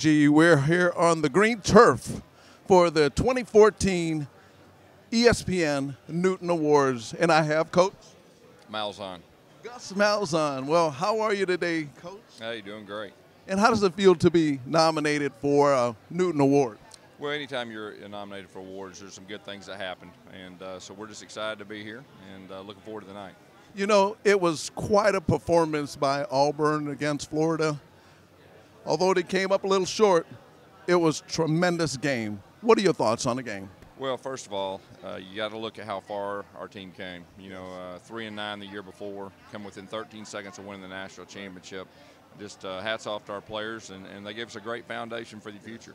G. We're here on the green turf for the 2014 ESPN Newton Awards, and I have Coach Malzahn. Gus Malzahn. Well, how are you today, Coach? Hey, doing great. And how does it feel to be nominated for a Newton Award? Well, anytime you're nominated for awards, there's some good things that happen, and uh, so we're just excited to be here and uh, looking forward to the night. You know, it was quite a performance by Auburn against Florida. Although they came up a little short, it was tremendous game. What are your thoughts on the game? Well, first of all, uh, you got to look at how far our team came. You know, uh, three and nine the year before, come within 13 seconds of winning the national championship. Just uh, hats off to our players, and, and they gave us a great foundation for the future.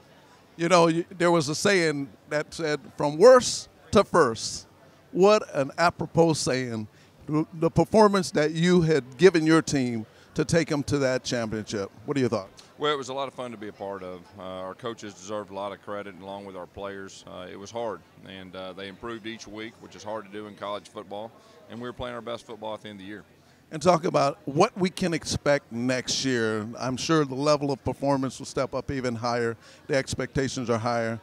You know, there was a saying that said, from worst to first. What an apropos saying. The performance that you had given your team to take them to that championship. What are your thoughts? Well, it was a lot of fun to be a part of. Uh, our coaches deserved a lot of credit, along with our players. Uh, it was hard, and uh, they improved each week, which is hard to do in college football. And we were playing our best football at the end of the year. And talk about what we can expect next year. I'm sure the level of performance will step up even higher. The expectations are higher.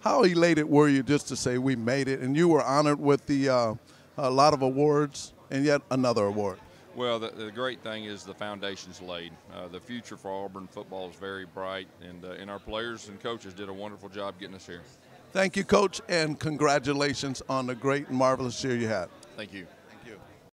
How elated were you just to say we made it, and you were honored with the uh, a lot of awards and yet another award? Well, the, the, great thing is the foundation's laid. Uh, the future for Auburn football is very bright, and, uh, and our players and coaches did a wonderful job getting us here. Thank you, Coach, and congratulations on the great and marvelous year you had. Thank you.